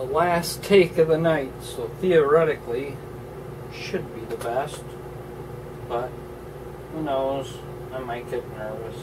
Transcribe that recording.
the last take of the night, so theoretically, should be the best. But who knows? I might get nervous.